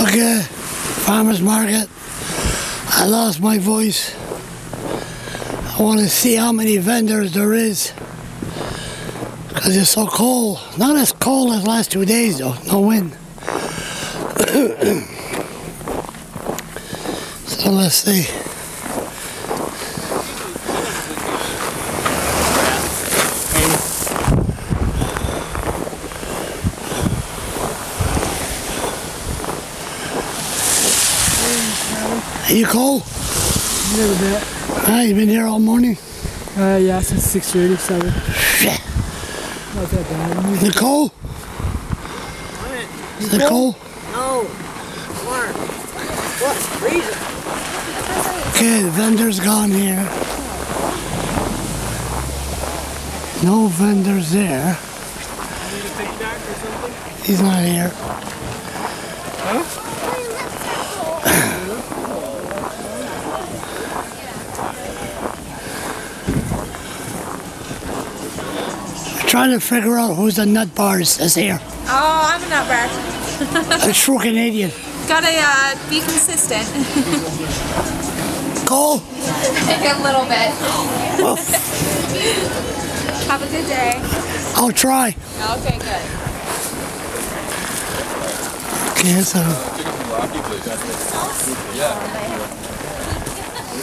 Okay, farmer's market. I lost my voice. I want to see how many vendors there is. Because it's so cold. Not as cold as last two days though, no wind. so let's see. Are you cold? A little bit. Ah, you been here all morning? Uh, yeah, since 6.30, 7. Shit. Not that bad. Is it cold? Is it cold? No. Warm. What? Freezing. Okay, the vendor's gone here. No vendors there. He's not here. I'm trying to figure out who's the nut bars that's here. Oh, I'm a nut bar. A true Canadian. Gotta uh, be consistent. Cole? a little bit. Have a good day. I'll try. Okay, good.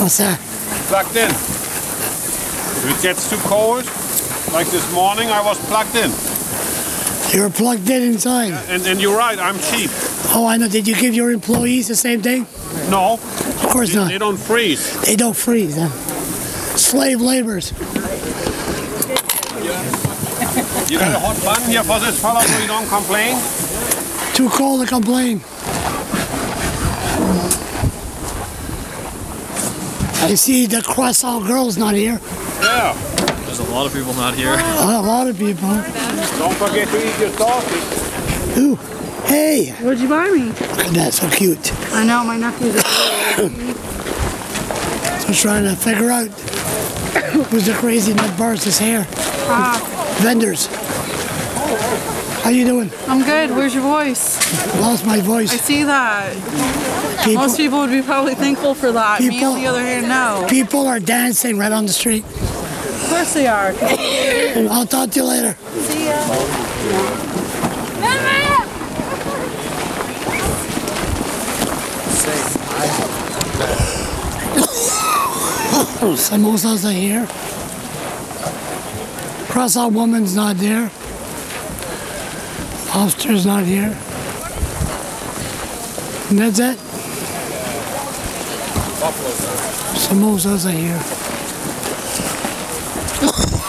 What's that? plugged in. If it gets too cold, like this morning, I was plugged in. You're plugged in inside. And, and you're right, I'm cheap. Oh, I know. Did you give your employees the same thing? No, Of course they, not. they don't freeze. They don't freeze. Huh? Slave laborers. You got a hot button here for this fellow so you don't complain? Too cold to complain. I see the croissant girl's not here. Yeah. There's a lot of people not here. A lot of people. Don't forget to eat your sausage. Ooh, hey, What'd you buy me? look at that, so cute. I know, my nephew's a So trying to figure out who's the crazy nut bars this hair. ah, Vendors. How you doing? I'm good. Where's your voice? Lost my voice. I see that. People, Most people would be probably thankful for that. Me, People- on the other hand, no. people are dancing right on the street. Of course they are. I'll talk to you later. See ya. Samosas are here. Croissant woman's not there. Lobster's not here. And that's it. Samosas are here.